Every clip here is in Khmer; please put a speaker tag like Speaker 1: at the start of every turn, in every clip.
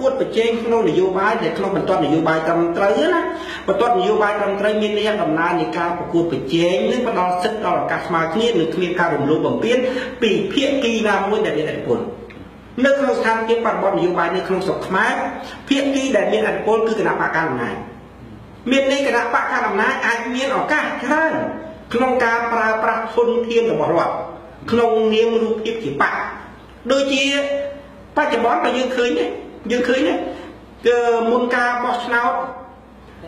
Speaker 1: កួតប្រជែងក្នុងនយោបាយដែលក្នុងបន្ទាត់នយោបាយត្រឹមត្រូវណាបន្ទាត់នយោបាយត្រឹមត្រូវមានន័យដំណើរនៃការប្រកួតប្រជែងនឹងផ្ដល់សិទ្ធិដល់ឱកាសស្មើគ្នានិងគ្មានការរំលោភបំពានពីភាគីណាមួយដែលមានឥទ្ធិពលនៅក្នុងស្ថានភាពបរិបទនយោបាយនៅក្នុងស្រុកខ្មែរភាគីដែលមានឥទ្ធិពលគឺគណៈបកកណ្ដាលអំណាចមានន័យគណៈបកកណ្ដាលអំណាចអាចមានឱកាសច្រើនក្នុងការប្រើប្រាស់ធនធានរបស់រដ្ឋក្នុងនាមរូបភាពជាបកដូចជាបច្ចុប្បន្នបើយើងឃើញ យើងឃើញគឺមុនការបោះឆ្នោត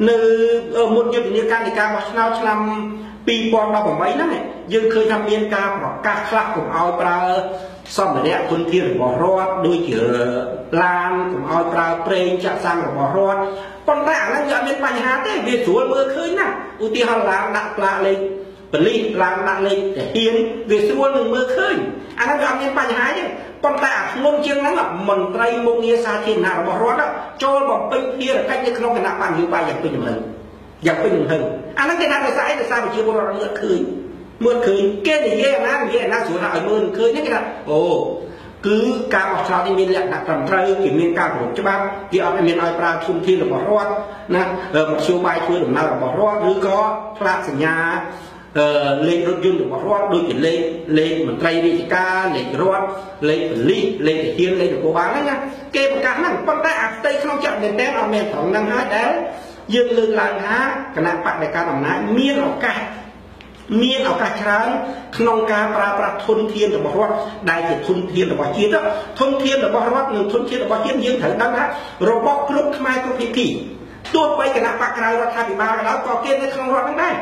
Speaker 1: នៅមុនយុទ្ធនាការនៃការបោះឆ្នោតឆ្នាំ2018ហ្នឹងយើងឃើញថាមានការប្រកាសខ្លះកុំឲ្យប្រើសម្ភារៈទុនធានរបស់រដ្ឋដូចជាឡានកុំឲ្យប្រើប្រេងចាក់សាំងរបស់រដ្ឋប៉ុន្តែអាហ្នឹងវាអត់មានបញ្ហាទេវាស្រួលមើលឃើញណាឧទាហរណ៍ឡានដាក់ផ្លាកលេខ បលិសឡើងដាក់លេខទាហានវាស្រួលនឹងមើលឃើញអាហ្នឹងវាអត់មានបញ្ហាទេប៉ុន្តែអាធ្ងន់ជាងហ្នឹងមន្ត្រីមុខងារសាធារណៈរបស់រដ្ឋចូលបំពេញភារកិច្ចនៅក្នុងគណៈបញ្ញយោបាយយ៉ាងពេញលំនឹងយ៉ាងពេញលំនឹងអាហ្នឹងគេថាដោយសារអីដោយសារប្រជាពលរដ្ឋមើលឃើញមើលឃើញគេនិយាយអាណានិយាយអាណាស្រួលថាឲ្យមើលឃើញហ្នឹងគេថាអូគឺការបោះឆ្នោតនេះមានលក្ខណៈត្រឹមត្រូវគេមានការគោរពច្បាប់គេអត់មានឲ្យប្រើធនធានរបស់រដ្ឋណាមធ្យោបាយធ្វើដំណើររបស់រដ្ឋឬក៏ផ្លាកសញ្ញា លេខរថយន្តរបស់រដ្ឋដូចជាលេខលេខមន្ត្រីរាជការលេខរដ្ឋលេខប៉ូលីសលេខទាហានលេខនគរបាលហ្នឹងណាគេប្រកាសហ្នឹងប៉ុន្តែអាផ្ទៃក្នុងចាក់មែនតើអត់មានត្រង់ហ្នឹងហើយដែលយើងលើកឡើងថាគណៈបដិការអំណាចមានឱកាសមានឱកាសច្រើនក្នុងការប្រើប្រាស់ធនធានរបស់រដ្ឋដែលជាធនធានរបស់ជាតិធនធានរបស់រដ្ឋនិងធនធានរបស់ជាតិយើងត្រូវដឹងថារបស់គ្រប់ខ្មែរគ្រប់ភាគីទោះបីគណៈបកក្រៅរដ្ឋាភិបាលក៏ដោយក៏គេនៅក្នុងរដ្ឋហ្នឹងដែរ